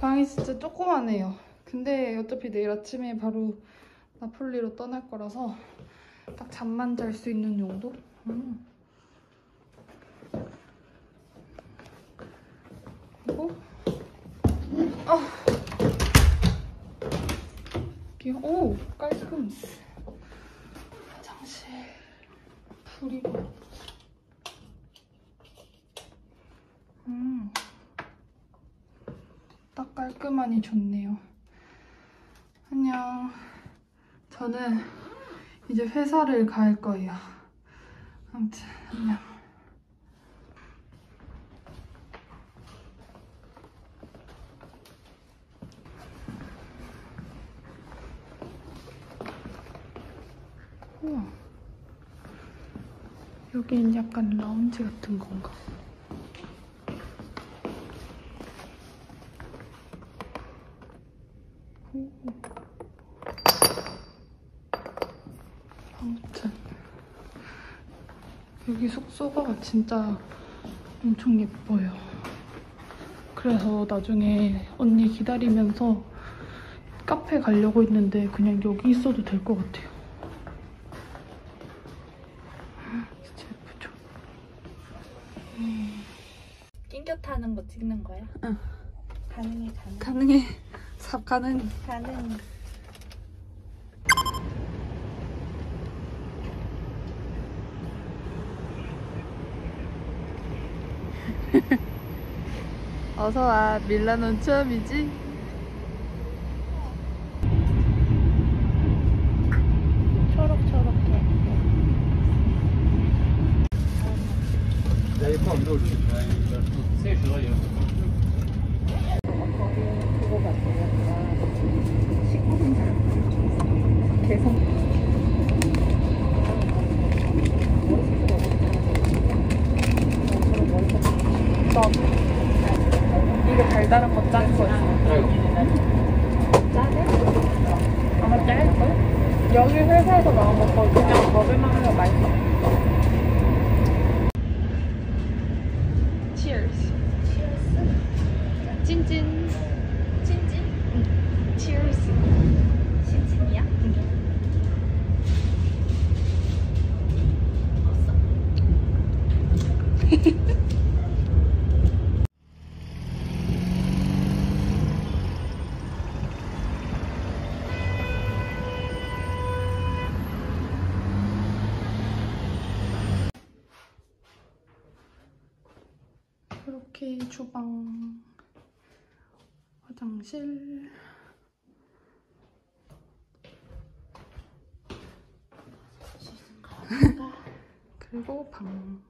방이 진짜 조그마해요. 근데 어차피 내일 아침에 바로 나폴리로 떠날 거라서 딱 잠만 잘 수 있는 정도? 음. 그리고 아. 여기 오 깔끔. 화장실 불이고. 음. 딱 깔끔하니 좋네요. 안녕. 저는 이제 회사를 갈 거예요. 아무튼 안녕. 우와. 여긴 약간 라운지 같은 건가? 아무튼 여기 숙소가 진짜 엄청 예뻐요. 그래서 나중에 언니 기다리면서 카페 가려고 했는데 그냥 여기 있어도 될 것 같아요. 진짜 예쁘죠? 낑겨 타는 거 찍는 거야? 응. 가능해 가능. 가능해. 삽 가능. 가능. 어서 와. 밀라노 처음이지? 초록초록해. 그거 같아요. 식구분들 계속 나도. 이거 달달한 거 짠 거. 짜네? 아마 짤걸? 여기 회사에서 나온 거 거의 그냥 먹을만 하면 맛있어. Cheers. 찐찐. 찐찐? Cheers. 찐찐이야? 없어. 이렇게 주방, 화장실. 그리고 방.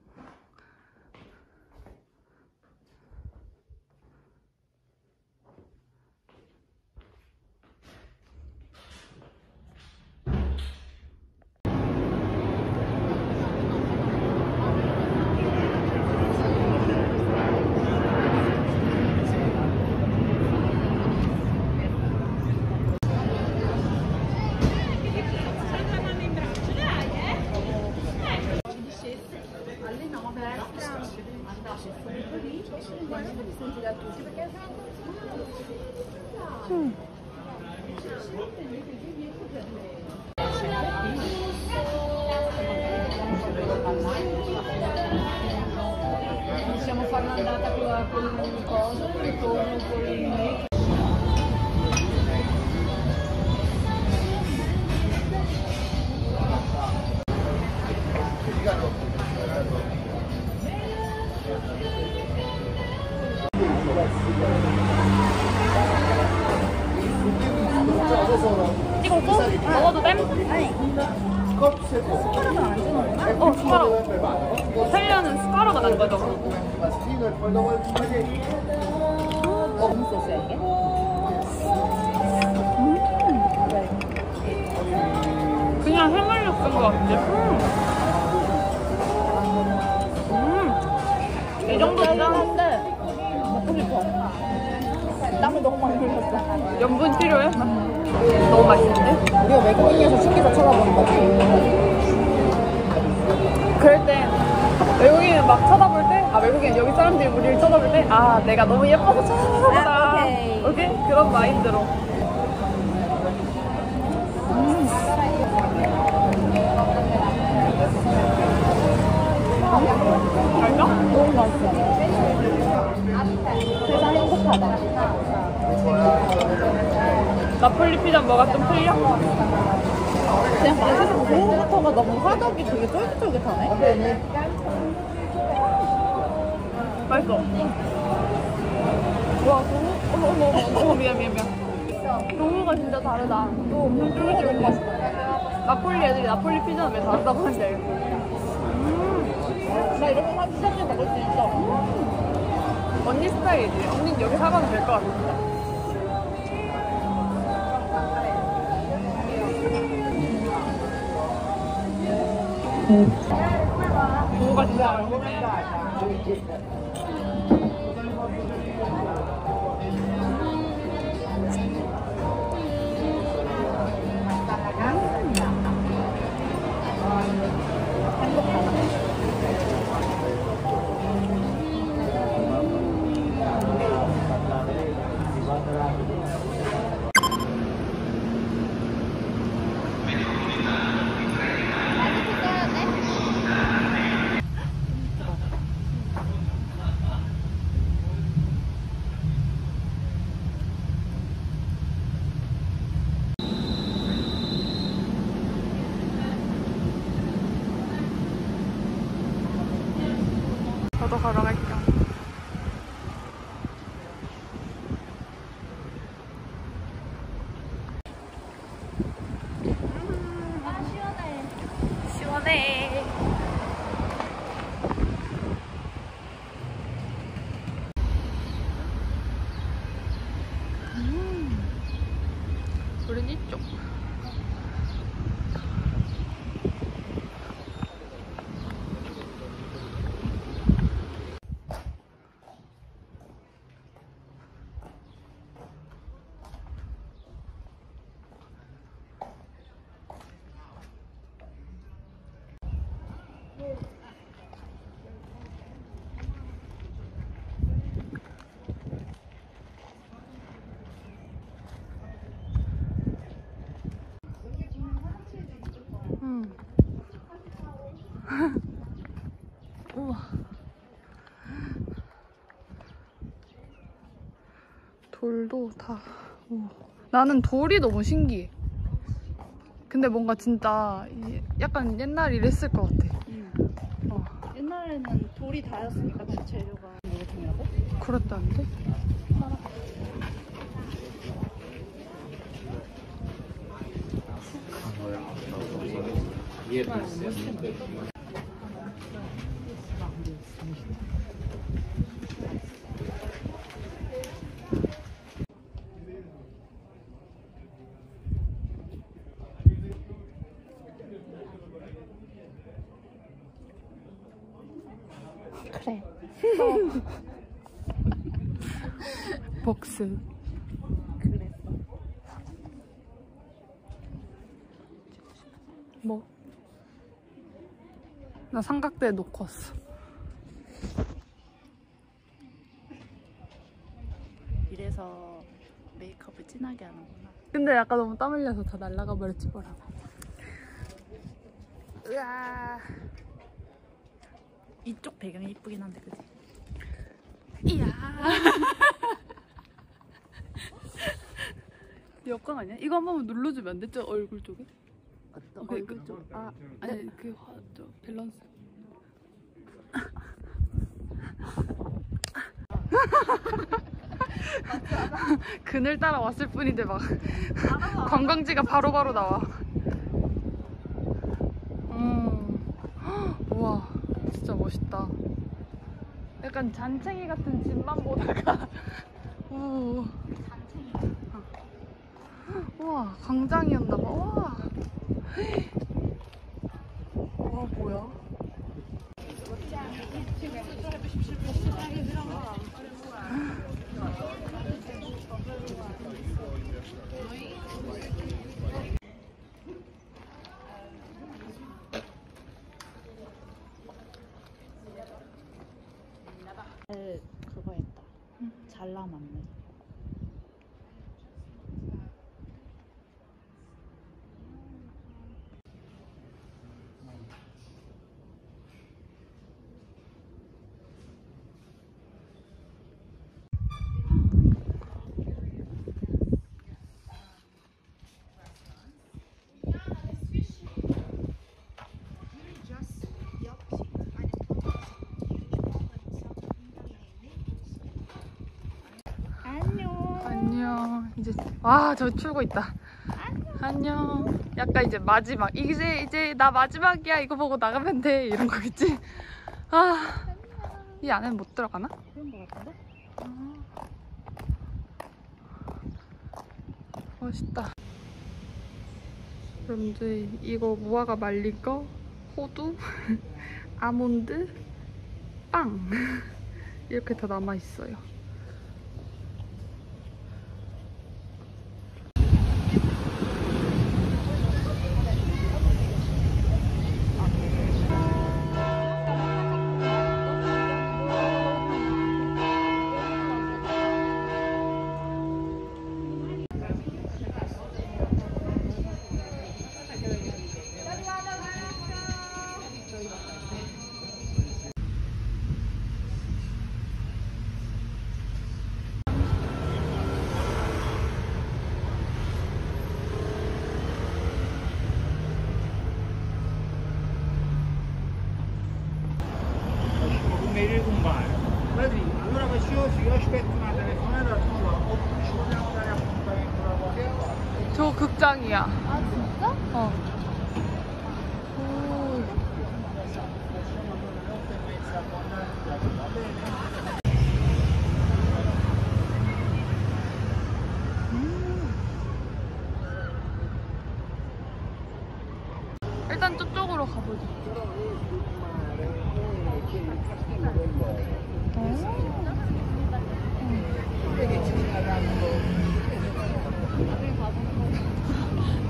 Hum. 거 같지? 음. 음. 이 정도 짠. 한데 먹고 싶어. 염분 필요해? 너무 맛있는데? 우리가 외국인이어서 신기해서 쳐다보는 거지. 그럴 때 외국인은 막 쳐다볼 때, 아 외국인 여기 사람들이 우리를 쳐다볼 때, 아 내가 너무 예뻐서 쳐다보다. 아, 오케이. 오케이? 그런 마인드로. 갈까? 너무 맛있어. 세상 행복하다. 피자 뭐가 좀 틀려? 그냥 맛있어. 그거부터가 너무 화덕이 되게 쫄깃쫄깃하네. 맛있어. 와, 너무, 어머, 어머, 어머, 어머, 미안, 미안, 미안. 동우가 진짜 다르다. 또 엄청 쫄깃쫄깃 맛있다. 나폴리 애들이 나폴리 피자는 왜 다르다고 하는지 알겠어. 나 이렇게 사진 먹을 수 있어. 언니 스타일이지. 언니는 여기 사가면 될것 같아. 我不知道我不知道 우와. 돌도 다. 우와. 나는 돌이 너무 신기해. 근데 뭔가 진짜 이- 약간 옛날 이랬을 것 같아. 어, 옛날에는 돌이 다였으니까 그 재료가 뭐였냐고? 그렇다는데? 그래. 복스. 그랬어. 뭐? 나 삼각대에 놓고 왔어. 이래서 메이크업을 진하게 하는구나. 근데 약간 너무 땀 흘려서 다 날라가 버렸지 뭐라고. 으아. 이쪽 배경이 이쁘긴 한데 그지? 이야. 역광 아니야? 이거 한 번만 눌러주면 안 됐죠? 얼굴 쪽에? 어떤 그, 얼굴 그, 쪽? 아, 아니 그 화, 저 밸런스. 그늘 따라 왔을 뿐인데 막 관광지가 바로 바로 나와. 음, 우와, 진짜 멋있다. 약간 잔챙이 같은 집만 보다가 우. 우와, 광장이었나봐. 우와. 와, 뭐야? 잘 남았네. 안녕. 안녕. 이제 와, 저 출고 있다. 안녕. 약간 이제 마지막. 이제 이제 나 마지막이야. 이거 보고 나가면 돼. 이런 거겠지? 아. 이 안에는 못 들어가나? 그런 거 같은데? 멋있다. 여러분들 이거 무화과 말린 거, 호두, 아몬드, 빵 이렇게 다 남아 있어요. Come ricombare. Padrino, allora Vecchiosi, io aspetto una telefonata tua oppure ci vogliamo dare appuntamento qualche ora? 저 극장이야. 아 진짜? 어. 일단 저쪽으로 가보자.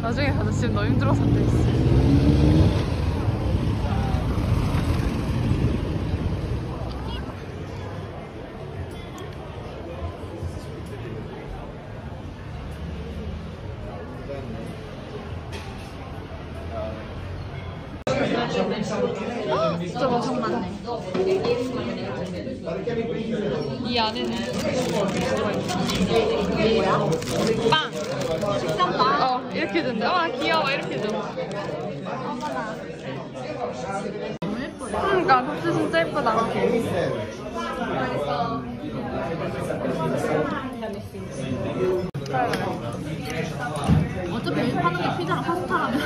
나중에 가자. 지금 너무 힘들어서 안 되겠어. 진짜 맛있네. 이 안에는 빵. 식빵. 어 이렇게 준다. 와 귀여워 이렇게 줘. 그러니까 박스 진짜 예쁘다. 어차피 여기 파는 게 피자랑 파스타라면.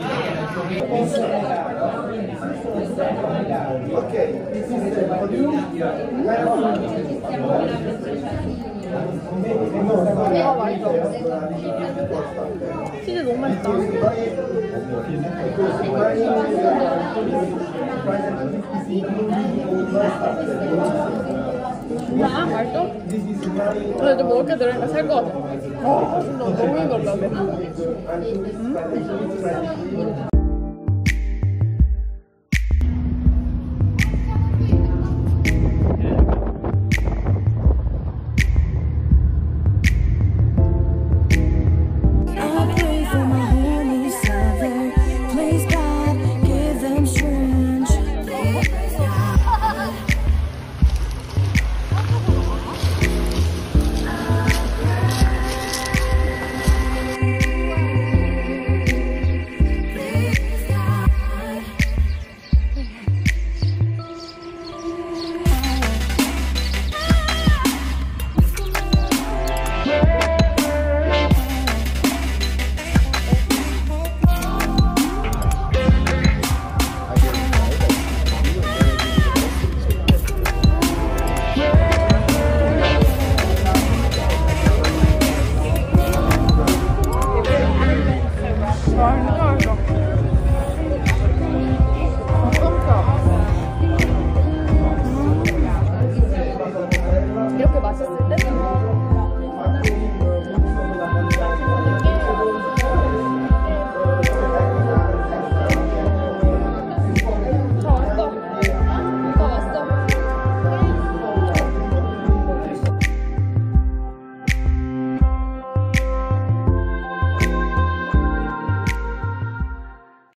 치즈 너무 맛있다. 아, 맛있어? 근데 이제 먹을 게 들으니까 살것 같아. 아, 진짜 너무 힘들다.